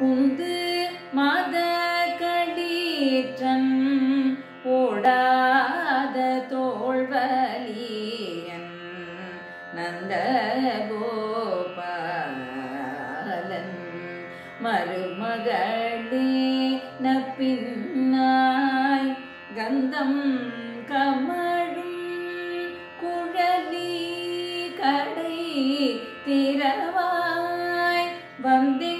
உந்து மத கடீற்றன் ஓடாத தோல்வலியன் நந்தகோபாலன் மருமகளே நப்பின்னாய் கந்தம் கமழும் குழலி கடை திறவாய் வந்தே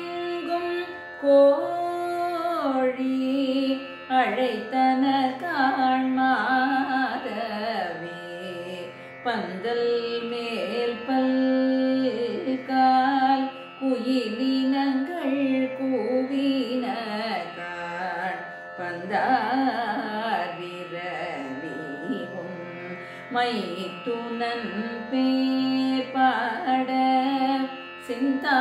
கோழி அழைத்தன காண்மாதவே பந்தல் மேல் பல்கால் குயிலினங்கள் கூவின காண் பந்தார் விரலிவும் மைத்துனன் பேர் பாட சிந்தா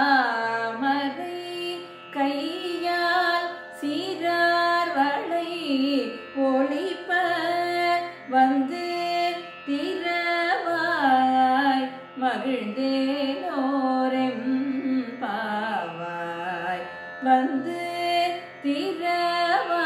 வந்து திறவாய் மகிழ்ந்தேனோரெம் பாவாய். வந்து திறவாய்